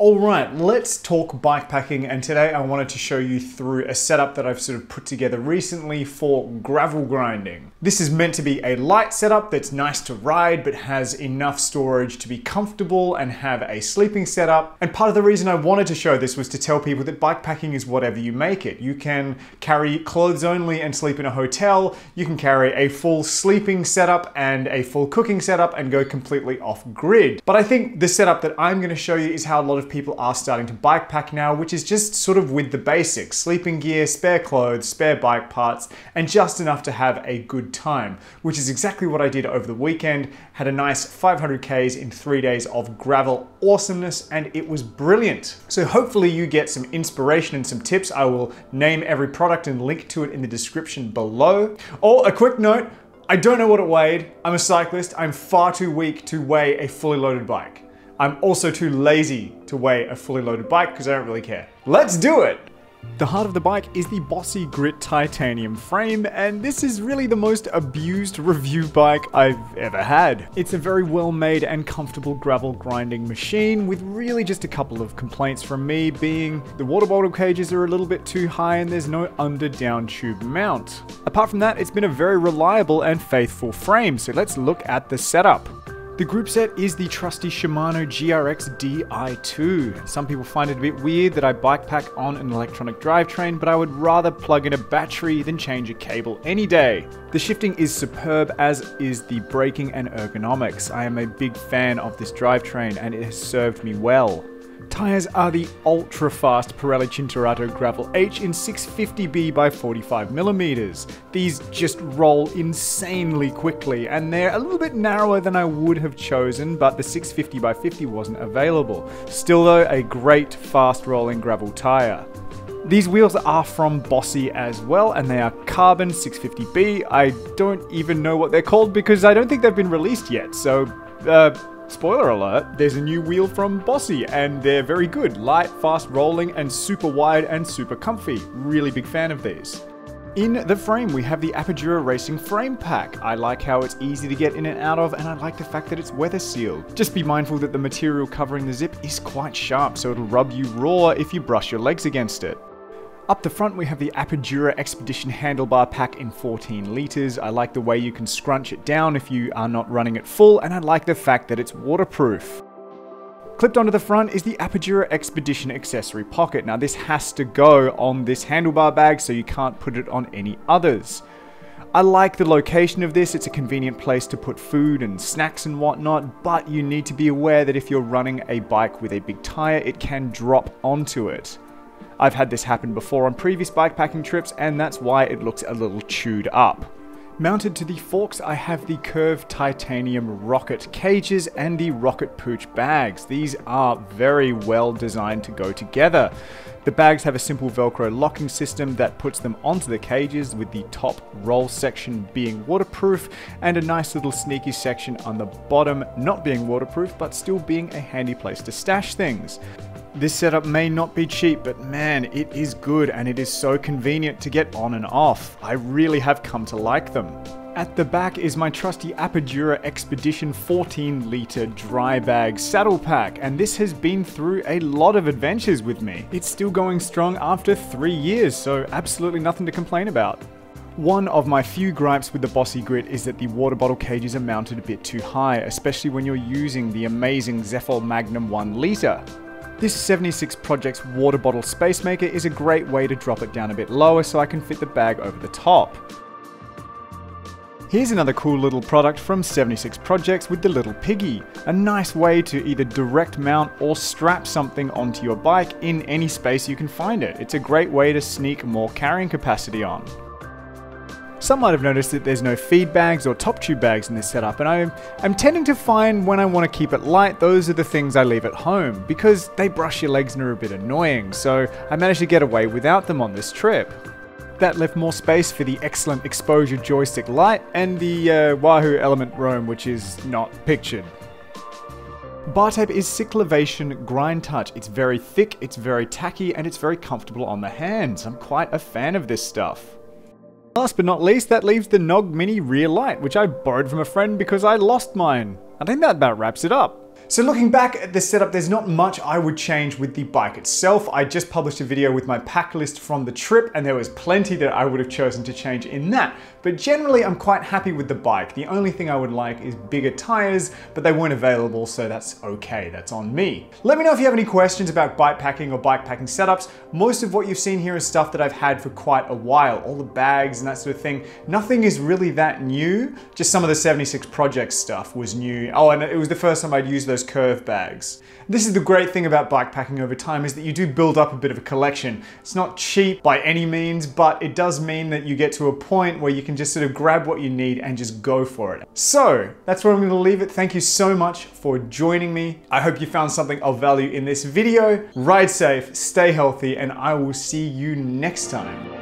Alright, let's talk bikepacking and today I wanted to show you through a setup that I've sort of put together recently for gravel grinding. This is meant to be a light setup that's nice to ride but has enough storage to be comfortable and have a sleeping setup. And part of the reason I wanted to show this was to tell people that bikepacking is whatever you make it. You can carry clothes only and sleep in a hotel, you can carry a full sleeping setup and a full cooking setup and go completely off grid. But I think the setup that I'm going to show you is how a lot of people are starting to bike pack now, which is just sort of with the basics sleeping gear, spare clothes, spare bike parts, and just enough to have a good time, which is exactly what I did over the weekend. Had a nice 500 Ks in three days of gravel awesomeness, and it was brilliant. So, hopefully, you get some inspiration and some tips. I will name every product and link to it in the description below. Oh, a quick note. I don't know what it weighed. I'm a cyclist. I'm far too weak to weigh a fully loaded bike. I'm also too lazy to weigh a fully loaded bike because I don't really care. Let's do it! The heart of the bike is the Bossi Grit titanium frame, and this is really the most abused review bike I've ever had. It's a very well made and comfortable gravel grinding machine, with really just a couple of complaints from me being the water bottle cages are a little bit too high and there's no under down tube mount. Apart from that, it's been a very reliable and faithful frame, so let's look at the setup. The group set is the trusty Shimano GRX Di2. Some people find it a bit weird that I bike pack on an electronic drivetrain, but I would rather plug in a battery than change a cable any day. The shifting is superb, as is the braking and ergonomics. I am a big fan of this drivetrain and it has served me well. Tyres are the ultra fast Pirelli Cinturato Gravel H in 650B by 45mm. These just roll insanely quickly and they're a little bit narrower than I would have chosen, but the 650 by 50 wasn't available. Still though, a great fast rolling gravel tyre. These wheels are from Bossi as well, and they are carbon 650B. I don't even know what they're called because I don't think they've been released yet, so uh, Spoiler alert, there's a new wheel from Bossi, and they're very good. Light, fast rolling, and super wide and super comfy. Really big fan of these. In the frame, we have the Apidura Racing Frame Pack. I like how it's easy to get in and out of, and I like the fact that it's weather sealed. Just be mindful that the material covering the zip is quite sharp, so it'll rub you raw if you brush your legs against it. Up the front we have the Apidura Expedition handlebar pack in 14 litres. I like the way you can scrunch it down if you are not running it full and I like the fact that it's waterproof. Clipped onto the front is the Apidura Expedition accessory pocket. Now this has to go on this handlebar bag so you can't put it on any others. I like the location of this, it's a convenient place to put food and snacks and whatnot, but you need to be aware that if you're running a bike with a big tyre, it can drop onto it. I've had this happen before on previous bikepacking trips and that's why it looks a little chewed up. Mounted to the forks, I have the curved titanium rocket cages and the rocket pooch bags. These are very well designed to go together. The bags have a simple Velcro locking system that puts them onto the cages with the top roll section being waterproof and a nice little sneaky section on the bottom not being waterproof but still being a handy place to stash things. This setup may not be cheap, but man, it is good and it is so convenient to get on and off. I really have come to like them. At the back is my trusty Apidura Expedition 14 litre dry bag saddle pack, and this has been through a lot of adventures with me. It's still going strong after three years, so absolutely nothing to complain about. One of my few gripes with the Bossi Grit is that the water bottle cages are mounted a bit too high, especially when you're using the amazing Zefal Magnum 1 litre. This 76 Projects water bottle space maker is a great way to drop it down a bit lower so I can fit the bag over the top. Here's another cool little product from 76 Projects with the little piggy. A nice way to either direct mount or strap something onto your bike in any space you can find it. It's a great way to sneak more carrying capacity on. Some might have noticed that there's no feed bags or top tube bags in this setup, and I'm, I'm tending to find when I want to keep it light, those are the things I leave at home, because they brush your legs and are a bit annoying, so I managed to get away without them on this trip. That left more space for the excellent exposure joystick light and the uh, Wahoo Element Roam, which is not pictured. Bar tape is Ciclovation Grind Touch. It's very thick, it's very tacky, and it's very comfortable on the hands. I'm quite a fan of this stuff. Last but not least, that leaves the Knog Mini rear light, which I borrowed from a friend because I lost mine. I think that about wraps it up. So looking back at the setup, there's not much I would change with the bike itself. I just published a video with my pack list from the trip and there was plenty that I would have chosen to change in that. But generally, I'm quite happy with the bike. The only thing I would like is bigger tires, but they weren't available, so that's okay, that's on me. Let me know if you have any questions about bike packing or bike packing setups. Most of what you've seen here is stuff that I've had for quite a while. All the bags and that sort of thing. Nothing is really that new, just some of the 76 Project stuff was new. Oh, and it was the first time I'd used those curve bags. This is the great thing about bike packing over time is that you do build up a bit of a collection. It's not cheap by any means, but it does mean that you get to a point where you can just sort of grab what you need and just go for it. So that's where I'm gonna leave it. Thank you so much for joining me. I hope you found something of value in this video. Ride safe, stay healthy, and I will see you next time.